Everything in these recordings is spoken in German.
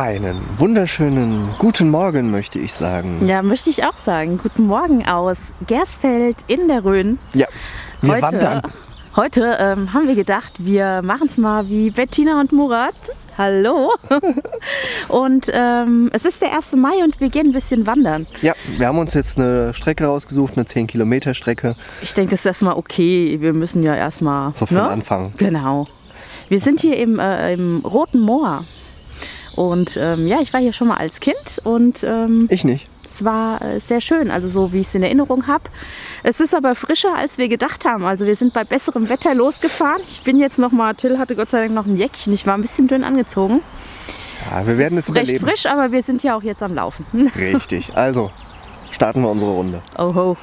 Einen wunderschönen guten Morgen möchte ich sagen. Ja, möchte ich auch sagen. Guten Morgen aus Gersfeld in der Rhön. Ja, wir heute, wandern. Heute ähm, haben wir gedacht, wir machen es mal wie Bettina und Murat. Hallo. und ähm, es ist der 1. Mai und wir gehen ein bisschen wandern. Ja, wir haben uns jetzt eine Strecke rausgesucht, eine 10 Kilometer Strecke. Ich denke, das ist erstmal okay. Wir müssen ja erstmal. So von ne? Anfang. Genau. Wir sind hier im, äh, im Roten Moor. Und ähm, ja, ich war hier schon mal als Kind und ähm, Ich nicht. es war äh, sehr schön, also so wie ich es in Erinnerung habe. Es ist aber frischer, als wir gedacht haben. Also wir sind bei besserem Wetter losgefahren. Ich bin jetzt noch mal, Till hatte Gott sei Dank noch ein Jäckchen. Ich war ein bisschen dünn angezogen. Ja, wir werden es ist recht überleben. frisch, aber wir sind ja auch jetzt am Laufen. Richtig. Also, starten wir unsere Runde. Oh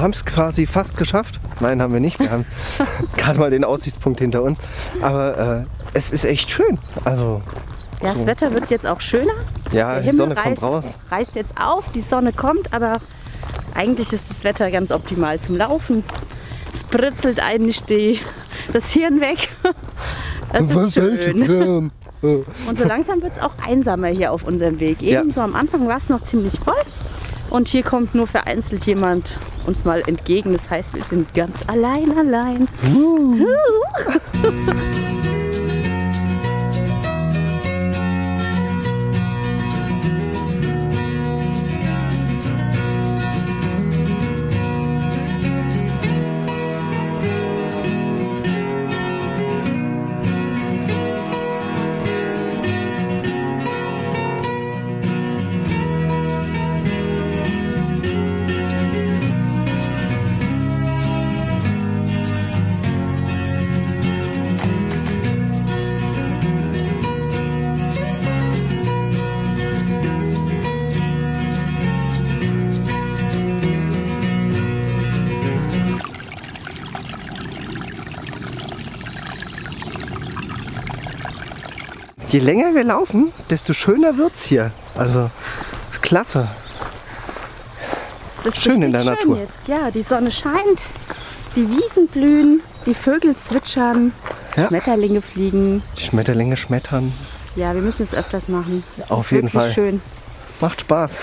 Wir haben es quasi fast geschafft. Nein, haben wir nicht. Wir haben gerade mal den Aussichtspunkt hinter uns. Aber äh, es ist echt schön. Also, Ja, das. Wetter wird jetzt auch schöner. ja, Der die Himmel Sonne reißt, kommt raus. reißt jetzt auf, die Sonne kommt, aber eigentlich ist das Wetter ganz optimal zum Laufen. Es britzelt eigentlich die, das Hirn weg. Das ist schön. Und so langsam wird es auch einsamer hier auf unserem Weg. Eben Ja. so am Anfang war es noch ziemlich voll. Und hier kommt nur vereinzelt jemand uns mal entgegen. Das heißt, wir sind ganz allein, allein. Je länger wir laufen, desto schöner wird es hier. Also, klasse. Es ist Schön in der schön Natur. Jetzt. Ja, die Sonne scheint, die Wiesen blühen, die Vögel zwitschern, Ja. Schmetterlinge fliegen. Die Schmetterlinge schmettern. Ja, wir müssen es öfters machen. Es Auf ist jeden wirklich Fall. schön. Macht Spaß.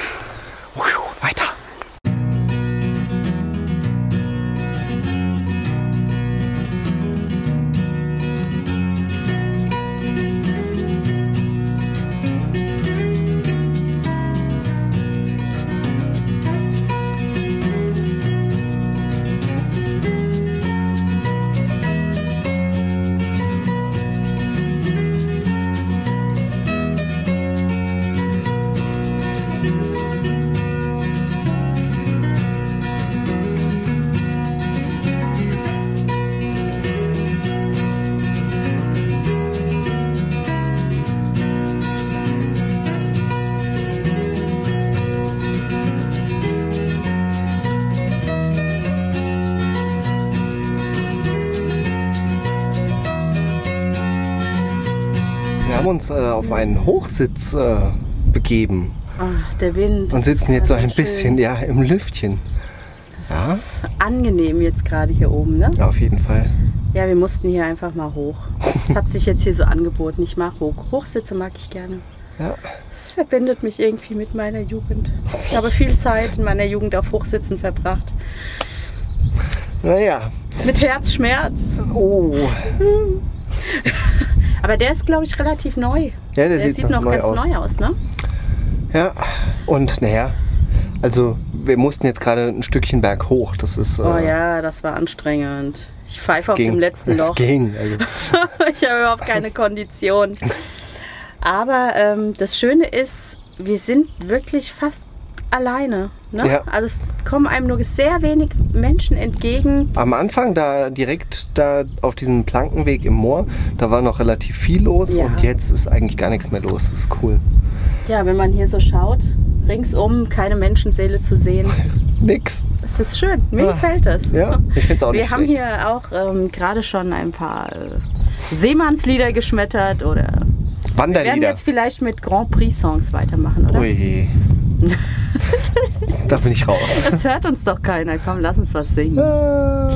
Haben uns äh, auf einen Hochsitz äh, begeben Ah, der Wind. und sitzen jetzt so ein schön. bisschen ja, im Lüftchen. Ja, ist angenehm jetzt gerade hier oben, ne? auf jeden Fall. Ja, wir mussten hier einfach mal hoch. Es hat sich jetzt hier so angeboten. Ich mag hoch. Hochsitze mag ich gerne. Ja. Das verbindet mich irgendwie mit meiner Jugend. Ich habe viel Zeit in meiner Jugend auf Hochsitzen verbracht. Naja. Mit Herzschmerz. Oh. Aber der ist, glaube ich, relativ neu. Ja, der, Der sieht, sieht, noch neu ganz aus. neu aus, ne? Ja. Und naja, also wir mussten jetzt gerade ein Stückchen berg hoch. Das ist. Oh äh, ja, das war anstrengend. Ich es pfeife auf ging. dem letzten Es Loch. ging. Also, ich habe überhaupt keine Kondition. Aber ähm, das Schöne ist, wir sind wirklich fast alleine. Ne? Ja. Also es kommen einem nur sehr wenig Menschen entgegen. Am Anfang, da direkt da auf diesem Plankenweg im Moor, da war noch relativ viel los Ja. und jetzt ist eigentlich gar nichts mehr los. Das ist cool. Ja, wenn man hier so schaut, ringsum keine Menschenseele zu sehen. Nix. Es ist schön. Mir Ah, gefällt das. Ja, ich finde es auch Wir nicht haben schlecht. hier auch ähm, gerade schon ein paar äh, Seemannslieder geschmettert oder wir werden Wanderlieder. jetzt vielleicht mit Grand Prix Songs weitermachen, oder? Ui. da bin ich raus. Das hört uns doch keiner. Komm, lass uns was singen. Ah.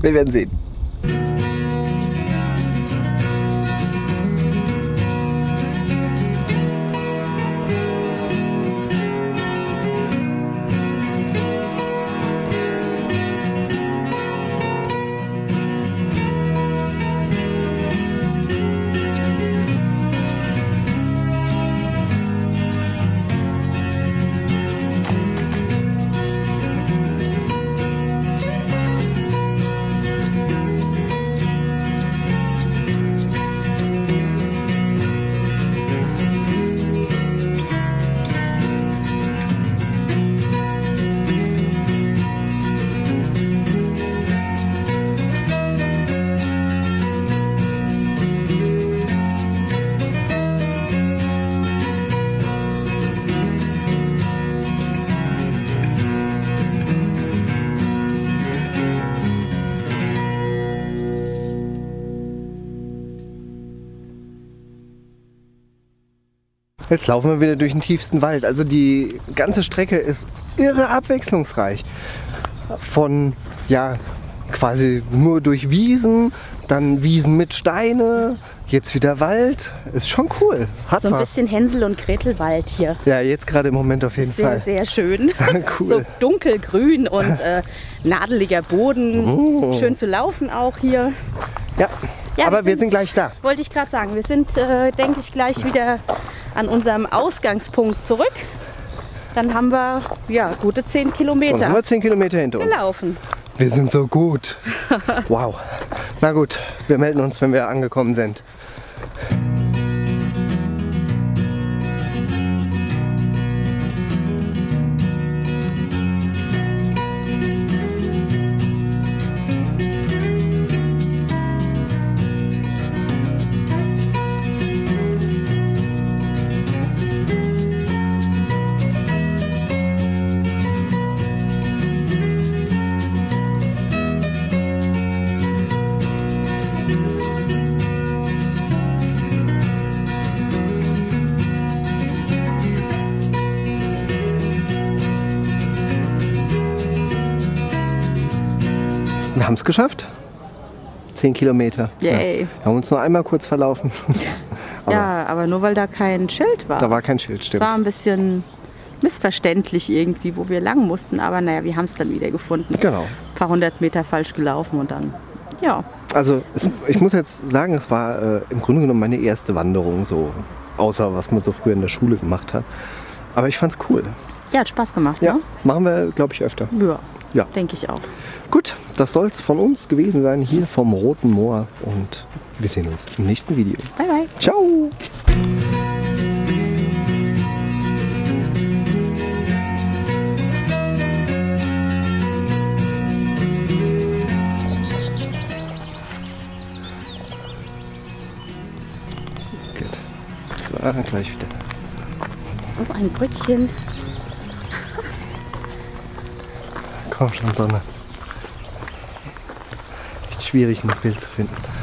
Wir werden sehen. Jetzt laufen wir wieder durch den tiefsten Wald. Also die ganze Strecke ist irre abwechslungsreich. Von ja quasi nur durch Wiesen, dann Wiesen mit Steine, jetzt wieder Wald. Ist schon cool. Hat So ein was. bisschen Hänsel und Gretelwald hier. Ja, jetzt gerade im Moment auf jeden Sehr, Fall. sehr schön. Cool. So dunkelgrün und äh, nadeliger Boden. Oh. Schön zu laufen auch hier. Ja. Ja, Aber wir sind sind- gleich da. Wollte ich gerade sagen. Wir sind, äh, denke ich, gleich wieder an unserem Ausgangspunkt zurück. Dann haben wir ja gute 10 Und haben Kilometer wir 10 Kilometer hinter uns. gelaufen. Wir sind so gut. Wow. Na gut, wir melden uns, wenn wir angekommen sind. Wir haben es geschafft. 10 Kilometer. Yay. Ja. Wir haben uns nur einmal kurz verlaufen. Aber ja, aber nur weil da kein Schild war. Da war kein Schild, Es stimmt. war ein bisschen missverständlich irgendwie, wo wir lang mussten. Aber naja, wir haben es dann wieder gefunden. Genau. Ein paar hundert Meter falsch gelaufen und dann, ja. Also es, ich muss jetzt sagen, es war äh, im Grunde genommen meine erste Wanderung, so außer was man so früher in der Schule gemacht hat. Aber ich fand's cool. Ja, hat Spaß gemacht, Ja, ne? machen wir, glaube ich, öfter. Ja, Ja. denke ich auch. Gut, das soll's von uns gewesen sein hier vom Roten Moor und wir sehen uns im nächsten Video. Bye, bye. Ciao! Gut. Gleich wieder. Oh, ein Brötchen. Komm schon, Sonne. Echt schwierig, ein Bild zu finden.